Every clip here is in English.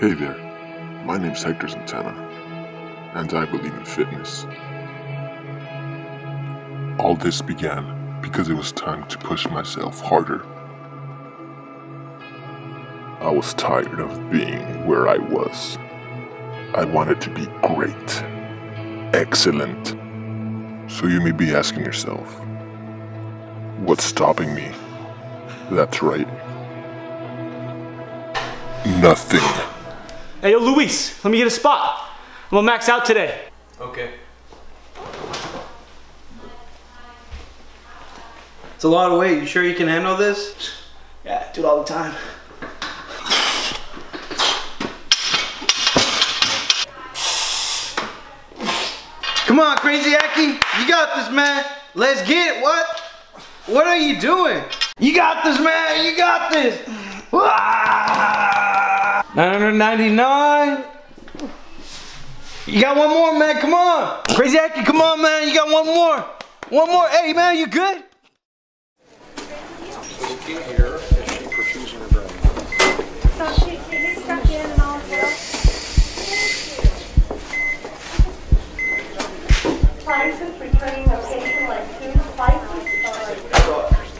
Hey there, my name's Hector Santana, and I believe in fitness. All this began because it was time to push myself harder. I was tired of being where I was. I wanted to be great, excellent. So you may be asking yourself, what's stopping me? That's right. Nothing. Hey, yo, Luis, let me get a spot. I'm gonna max out today. Okay. It's a lot of weight. You sure you can handle this? Yeah, I do it all the time. Come on, Crazy Aki. You got this, man. Let's get it. What? What are you doing? You got this, man. You got this. Ah! 999. You got one more, man. Come on. Crazy Aki, come on, man. You got one more. One more. Hey, man, you good?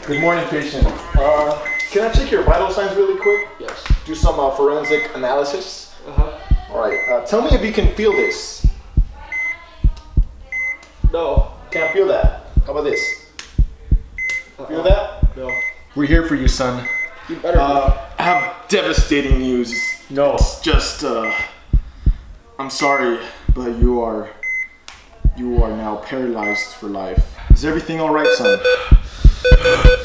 Good morning, patient. Uh, can I check your vital signs really quick? Do some uh, forensic analysis. Uh-huh. All right. Uh, tell me if you can feel this. No. Can't feel that. How about this? Feel that? No. We're here for you, son. You better. Uh, I have devastating news. no. It's just, uh, I'm sorry, but you are, you are now paralyzed for life. Is everything all right, son?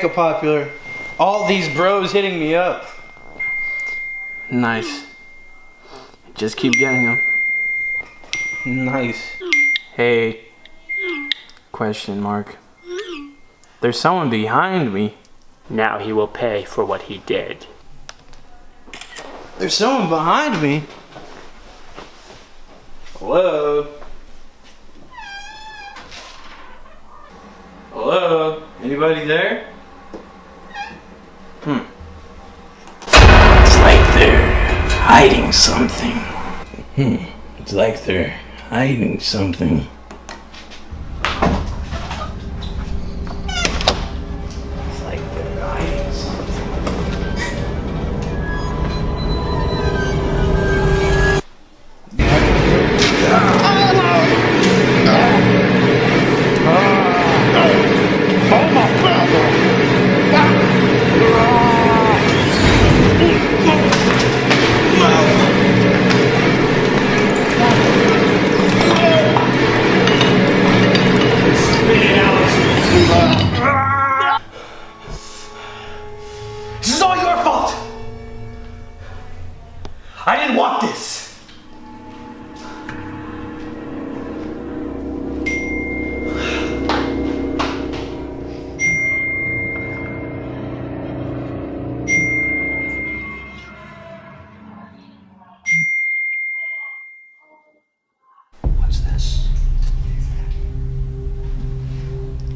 Damn, hecka popular. All these bros hitting me up. Nice. Just keep getting them. Nice. Hey. Question mark. There's someone behind me. Now he will pay for what he did. There's someone behind me. Hello? Hello? Anybody there? Hiding something. Hmm. It's like they're hiding something.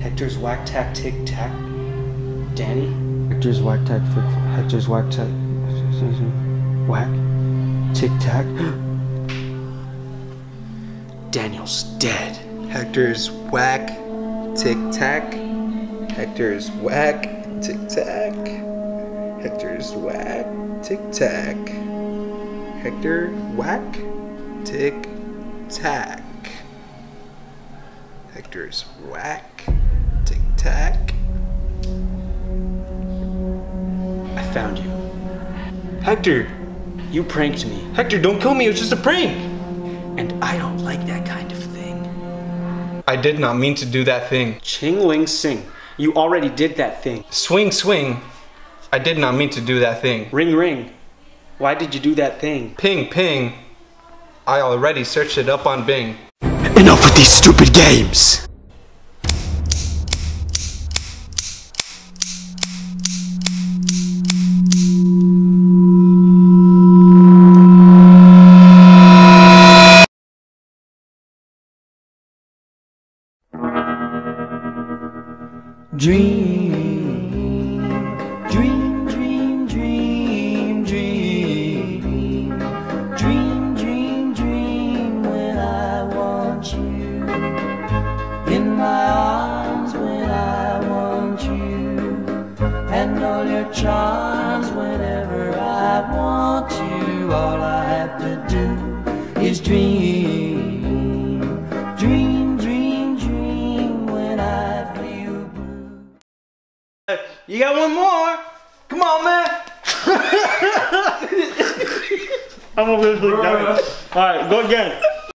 Hector's whack tack tic tac. Danny? Hector's whack tack flick. Hector's whack tack. Whack. Tick tack. Daniel's dead. Hector's whack. Tick tack. Hector's whack. Tick tack. Hector's whack. Tick tack. Hector whack. Tick tack. Hector's whack. Tic tac. I found you. Hector, you pranked me. Hector, don't kill me. It was just a prank. And I don't like that kind of thing. I did not mean to do that thing. Ching Ling Sing, you already did that thing. Swing, swing. I did not mean to do that thing. Ring ring, why did you do that thing? Ping, ping. I already searched it up on Bing. Enough with these stupid games! Dream, dream, dream, dream, dream, dream, dream, when I want you in my arms when I want you and all your charms whenever I want you. All I have to do is dream, You got one more? Come on, man. I'm officially done. All right, go again.